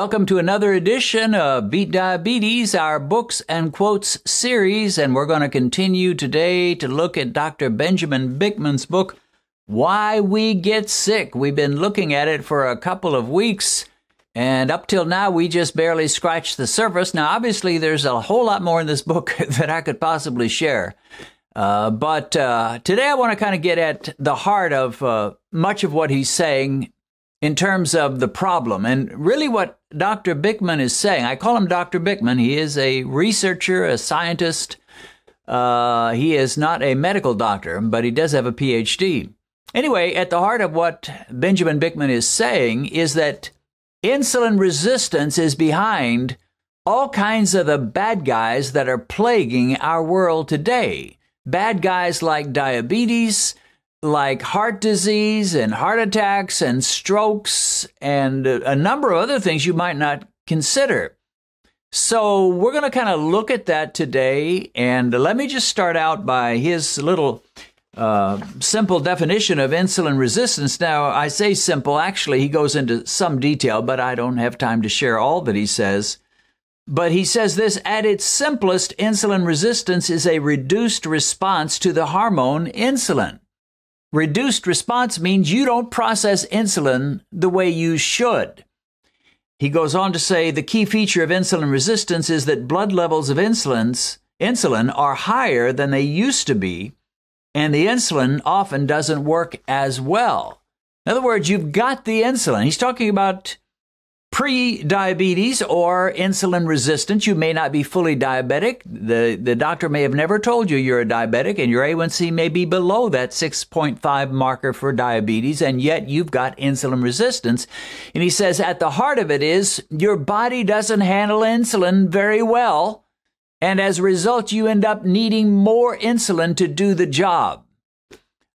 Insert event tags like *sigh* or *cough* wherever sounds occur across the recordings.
Welcome to another edition of Beat Diabetes, our books and quotes series, and we're going to continue today to look at Dr. Benjamin Bikman's book, Why We Get Sick. We've been looking at it for a couple of weeks, and up till now, we just barely scratched the surface. Now, obviously, there's a whole lot more in this book *laughs* that I could possibly share. Uh, but uh, today, I want to kind of get at the heart of uh, much of what he's saying in terms of the problem. And really, what Dr. Bikman is saying, I call him Dr. Bikman, he is a researcher, a scientist. Uh, he is not a medical doctor, but he does have a PhD. Anyway, at the heart of what Benjamin Bikman is saying is that insulin resistance is behind all kinds of the bad guys that are plaguing our world today. Bad guys like diabetes, like heart disease and heart attacks and strokes and a number of other things you might not consider. So, we're going to kind of look at that today. And let me just start out by his little uh, simple definition of insulin resistance. Now, I say simple, actually, he goes into some detail, but I don't have time to share all that he says. But he says this at its simplest, insulin resistance is a reduced response to the hormone insulin. Reduced response means you don't process insulin the way you should. He goes on to say the key feature of insulin resistance is that blood levels of insulin are higher than they used to be, and the insulin often doesn't work as well. In other words, you've got the insulin. He's talking about pre-diabetes or insulin resistance. You may not be fully diabetic. The, the doctor may have never told you you're a diabetic and your A1C may be below that 6.5 marker for diabetes and yet you've got insulin resistance. And he says at the heart of it is your body doesn't handle insulin very well. And as a result, you end up needing more insulin to do the job.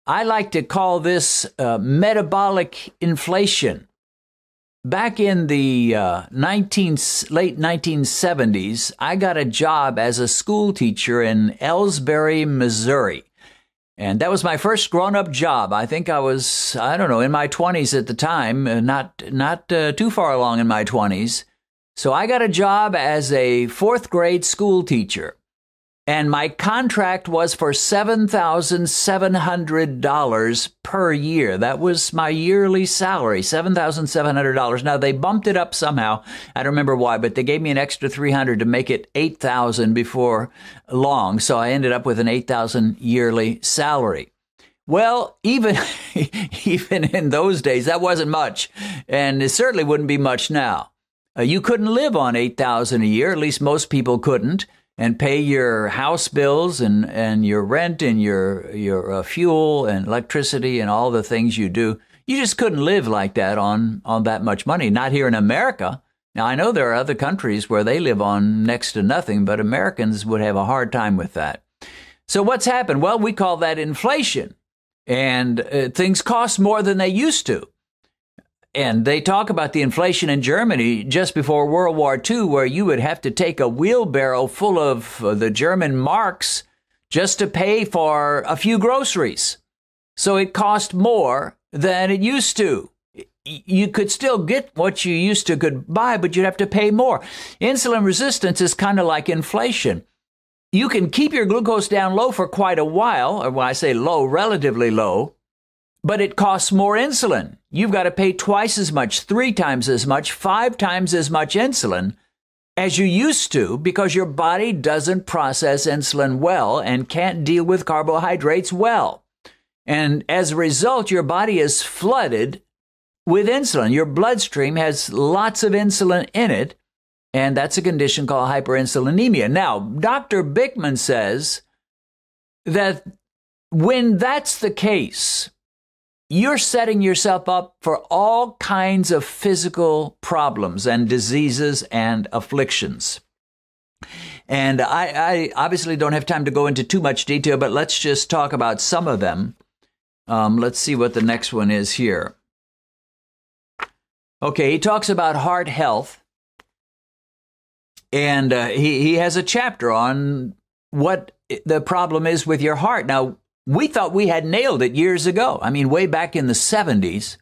I like to call this uh, metabolic inflation. Back in the uh, 19, late 1970s, I got a job as a school teacher in Elsberry, Missouri. And that was my first grown up job. I think I was, I don't know, in my 20s at the time, uh, not, not uh, too far along in my 20s. So I got a job as a fourth grade school teacher and my contract was for $7,700 per year. That was my yearly salary, $7,700. Now they bumped it up somehow. I don't remember why, but they gave me an extra 300 to make it 8,000 before long. So I ended up with an 8,000 yearly salary. Well, even *laughs* even in those days, that wasn't much, and it certainly wouldn't be much now. Uh, you couldn't live on eight thousand a year. At least most people couldn't and pay your house bills and, and your rent and your your uh, fuel and electricity and all the things you do. You just couldn't live like that on on that much money. Not here in America. Now I know there are other countries where they live on next to nothing, but Americans would have a hard time with that. So what's happened? Well, we call that inflation, and uh, things cost more than they used to. And they talk about the inflation in Germany just before World War II, where you would have to take a wheelbarrow full of uh, the German marks just to pay for a few groceries. So it cost more than it used to. You could still get what you used to could buy, but you'd have to pay more. Insulin resistance is kind of like inflation. You can keep your glucose down low for quite a while, or when I say low, relatively low, but it costs more insulin. You've got to pay twice as much, three times as much, five times as much insulin as you used to because your body doesn't process insulin well and can't deal with carbohydrates well. And as a result, your body is flooded with insulin. Your bloodstream has lots of insulin in it, and that's a condition called hyperinsulinemia. Now, Dr. Bikman says that when that's the case, you're setting yourself up for all kinds of physical problems and diseases and afflictions. And I, I, obviously don't have time to go into too much detail, but let's just talk about some of them. Um, let's see what the next one is here. Okay, he talks about heart health, and uh, he, he has a chapter on what the problem is with your heart. Now, we thought we had nailed it years ago. I mean, way back in the 70s,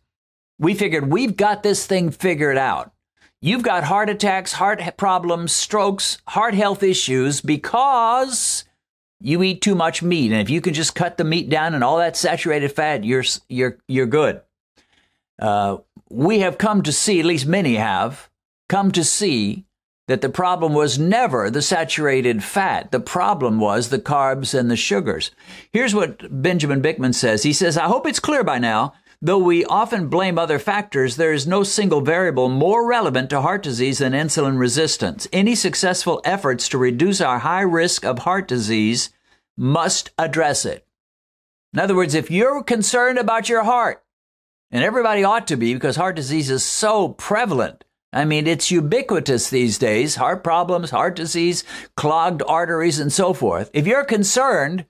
we figured we've got this thing figured out. you've got heart attacks, heart problems, strokes, heart health issues because you eat too much meat. And if you can just cut the meat down and all that saturated fat, you're you're you're good. Uh, we have come to see, at least many have come to see, that the problem was never the saturated fat. The problem was the carbs and the sugars. Here's what Benjamin Bikman says. He says, I hope it's clear by now Though we often blame other factors, there is no single variable more relevant to heart disease than insulin resistance. Any successful efforts to reduce our high risk of heart disease must address it. In other words, if you're concerned about your heart, and everybody ought to be because heart disease is so prevalent. I mean, it's ubiquitous these days heart problems, heart disease, clogged arteries, and so forth. If you're concerned,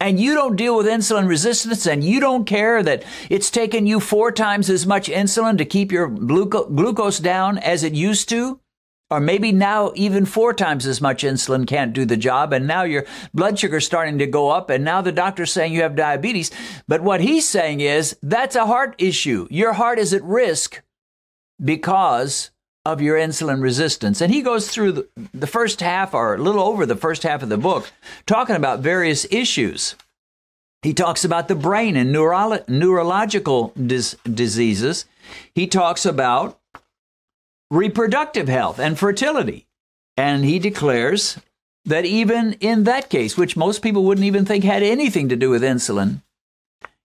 and you don't deal with insulin resistance and you don't care that it's taken you four times as much insulin to keep your glucose down as it used to, or maybe now even four times as much insulin can't do the job, and now your blood sugar's starting to go up, and now the doctor's saying you have diabetes. But what he's saying is that's a heart issue. Your heart is at risk because of your insulin resistance. And he goes through the, the, first half, or a little over the first half of the book, talking about various issues. He talks about the brain and neuro- neurological dis- diseases. He talks about reproductive health and fertility. And he declares that even in that case, which most people wouldn't even think had anything to do with insulin,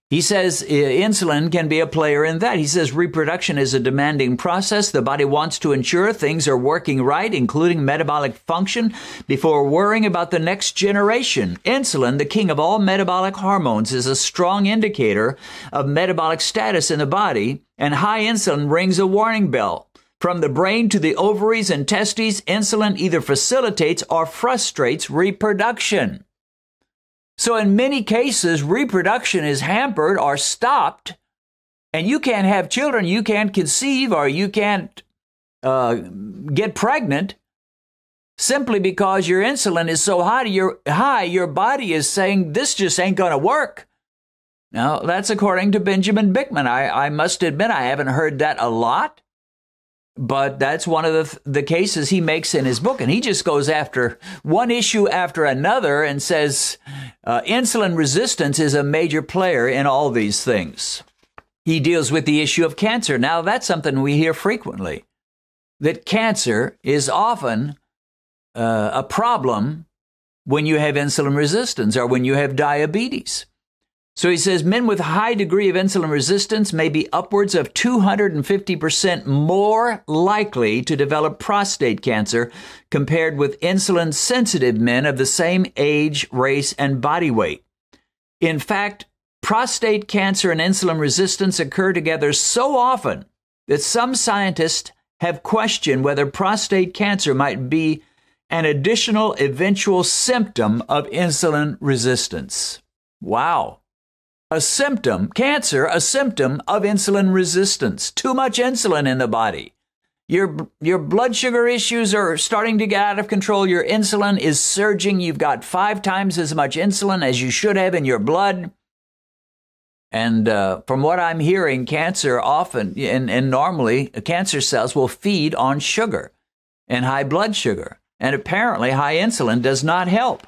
he says insulin can be a player in that. He says reproduction is a demanding process. The body wants to ensure things are working right, including metabolic function, before worrying about the next generation. Insulin, the king of all metabolic hormones, is a strong indicator of metabolic status in the body, and high insulin rings a warning bell. From the brain to the ovaries and testes, insulin either facilitates or frustrates reproduction. So, in many cases, reproduction is hampered or stopped, and you can't have children, you can't conceive, or you can't uh, get pregnant simply because your insulin is so high, your, high, your body is saying, This just ain't going to work. Now, that's according to Benjamin Bikman. I, I must admit, I haven't heard that a lot but that's one of the, the cases he makes in his book. And he just goes after one issue after another and says uh, insulin resistance is a major player in all these things. He deals with the issue of cancer. Now, that's something we hear frequently that cancer is often uh, a problem when you have insulin resistance or when you have diabetes. So he says men with high degree of insulin resistance may be upwards of 250% more likely to develop prostate cancer compared with insulin sensitive men of the same age, race, and body weight. In fact, prostate cancer and insulin resistance occur together so often that some scientists have questioned whether prostate cancer might be an additional eventual symptom of insulin resistance. Wow a symptom, cancer, a symptom of insulin resistance. Too much insulin in the body. Your, your blood sugar issues are starting to get out of control. Your insulin is surging. You've got five times as much insulin as you should have in your blood. And uh, from what I'm hearing, cancer often and, and normally cancer cells will feed on sugar and high blood sugar. And apparently, high insulin does not help.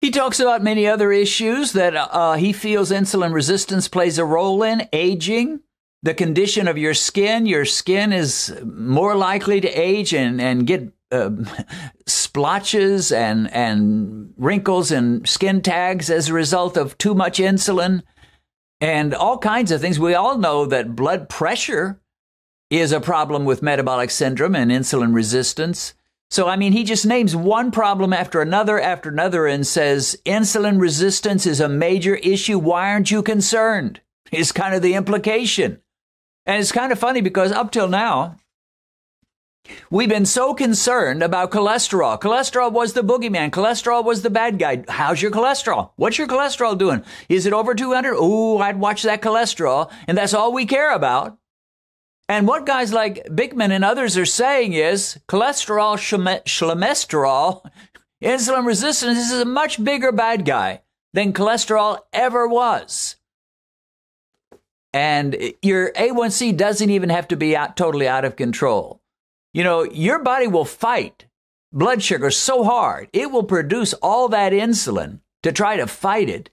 He talks about many other issues that uh, he feels insulin resistance plays a role in aging, the condition of your skin. Your skin is more likely to age and, and get uh, *laughs* splotches and, and wrinkles and skin tags as a result of too much insulin and all kinds of things. We all know that blood pressure is a problem with metabolic syndrome and insulin resistance. So, I mean, he just names one problem after another after another and says insulin resistance is a major issue. Why aren't you concerned? Is kind of the implication. And it's kind of funny because up till now, we've been so concerned about cholesterol. Cholesterol was the boogeyman. Cholesterol was the bad guy. How's your cholesterol? What's your cholesterol doing? Is it over 200? Ooh, I'd watch that cholesterol. And that's all we care about. And what guys like Bikman and others are saying is cholesterol, cholesterol, *laughs* insulin resistance is a much bigger bad guy than cholesterol ever was. And your A1C doesn't even have to be out, totally out of control. You know, your body will fight blood sugar so hard, it will produce all that insulin to try to fight it.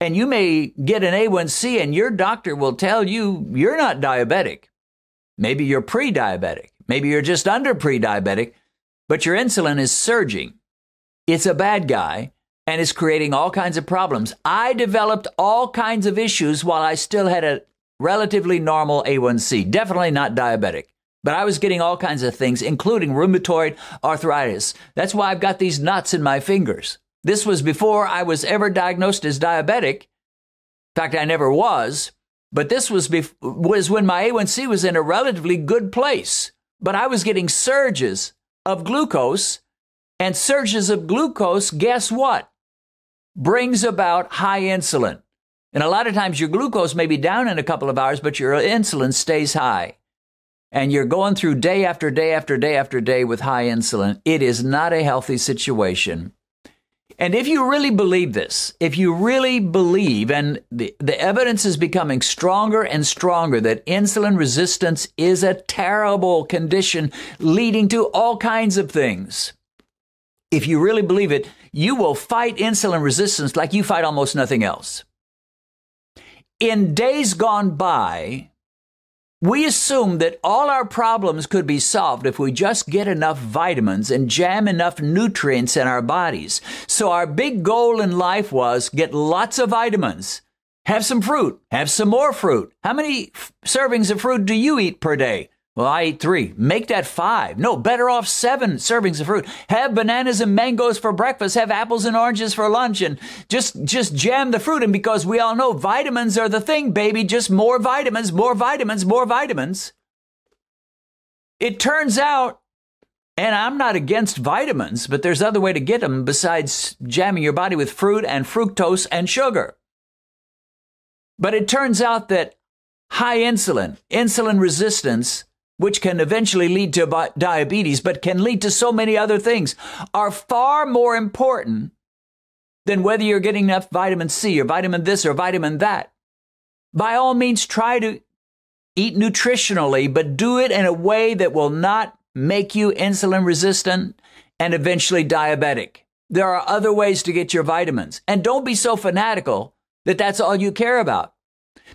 And you may get an A1C, and your doctor will tell you you're not diabetic. Maybe you're pre diabetic. Maybe you're just under pre diabetic, but your insulin is surging. It's a bad guy and is creating all kinds of problems. I developed all kinds of issues while I still had a relatively normal A1C, definitely not diabetic. But I was getting all kinds of things, including rheumatoid arthritis. That's why I've got these knots in my fingers. This was before I was ever diagnosed as diabetic. In fact, I never was. But this was, bef- was when my A1C was in a relatively good place. But I was getting surges of glucose, and surges of glucose, guess what? Brings about high insulin. And a lot of times your glucose may be down in a couple of hours, but your insulin stays high. And you're going through day after day after day after day with high insulin. It is not a healthy situation. And if you really believe this, if you really believe, and the, the evidence is becoming stronger and stronger that insulin resistance is a terrible condition leading to all kinds of things. If you really believe it, you will fight insulin resistance like you fight almost nothing else. In days gone by, we assume that all our problems could be solved if we just get enough vitamins and jam enough nutrients in our bodies. So our big goal in life was get lots of vitamins. Have some fruit. Have some more fruit. How many servings of fruit do you eat per day? Well, I eat three. Make that five. No, better off seven servings of fruit. Have bananas and mangoes for breakfast. Have apples and oranges for lunch and just, just jam the fruit. And because we all know vitamins are the thing, baby, just more vitamins, more vitamins, more vitamins. It turns out, and I'm not against vitamins, but there's other way to get them besides jamming your body with fruit and fructose and sugar. But it turns out that high insulin, insulin resistance, which can eventually lead to diabetes, but can lead to so many other things, are far more important than whether you're getting enough vitamin C or vitamin this or vitamin that. By all means, try to eat nutritionally, but do it in a way that will not make you insulin resistant and eventually diabetic. There are other ways to get your vitamins. And don't be so fanatical that that's all you care about.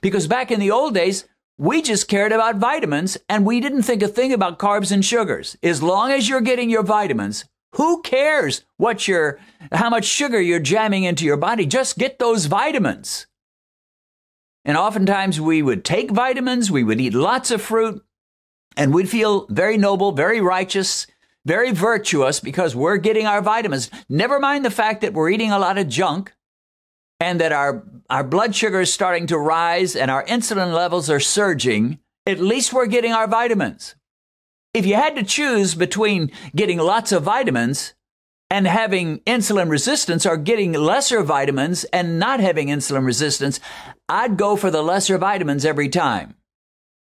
Because back in the old days, we just cared about vitamins and we didn't think a thing about carbs and sugars. As long as you're getting your vitamins, who cares what your how much sugar you're jamming into your body? Just get those vitamins. And oftentimes we would take vitamins, we would eat lots of fruit, and we'd feel very noble, very righteous, very virtuous because we're getting our vitamins. Never mind the fact that we're eating a lot of junk and that our, our blood sugar is starting to rise and our insulin levels are surging, at least we're getting our vitamins. If you had to choose between getting lots of vitamins and having insulin resistance or getting lesser vitamins and not having insulin resistance, I'd go for the lesser vitamins every time.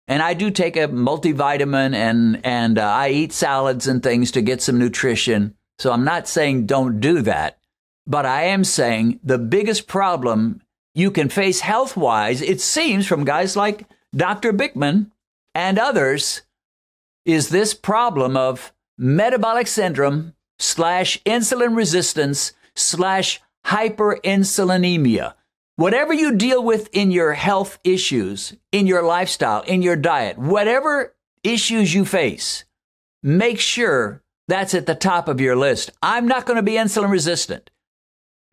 And I do take a multivitamin and, and uh, I eat salads and things to get some nutrition. So I'm not saying don't do that. But I am saying the biggest problem you can face health wise, it seems from guys like Dr. Bikman and others, is this problem of metabolic syndrome slash insulin resistance slash hyperinsulinemia. Whatever you deal with in your health issues, in your lifestyle, in your diet, whatever issues you face, make sure that's at the top of your list. I'm not going to be insulin resistant.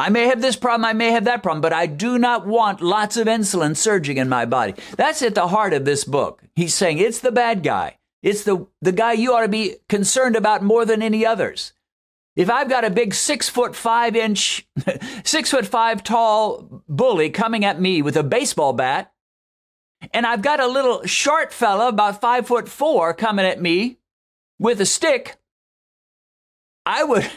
I may have this problem, I may have that problem, but I do not want lots of insulin surging in my body. That's at the heart of this book. He's saying it's the bad guy. It's the, the guy you ought to be concerned about more than any others. If I've got a big six foot five inch, *laughs* six foot five tall bully coming at me with a baseball bat, and I've got a little short fella about five foot four coming at me with a stick, I would,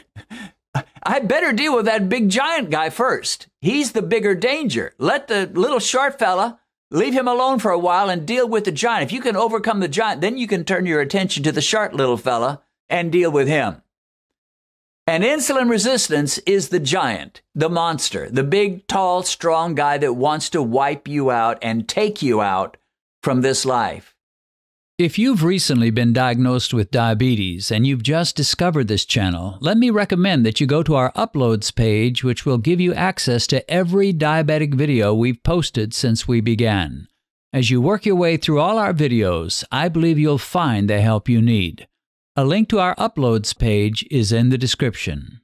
I better deal with that big giant guy first. He's the bigger danger. Let the little short fella leave him alone for a while and deal with the giant. If you can overcome the giant, then you can turn your attention to the short little fella and deal with him. And insulin resistance is the giant, the monster, the big, tall, strong guy that wants to wipe you out and take you out from this life. If you've recently been diagnosed with diabetes and you've just discovered this channel, let me recommend that you go to our uploads page, which will give you access to every diabetic video we've posted since we began. As you work your way through all our videos, I believe you'll find the help you need. A link to our uploads page is in the description.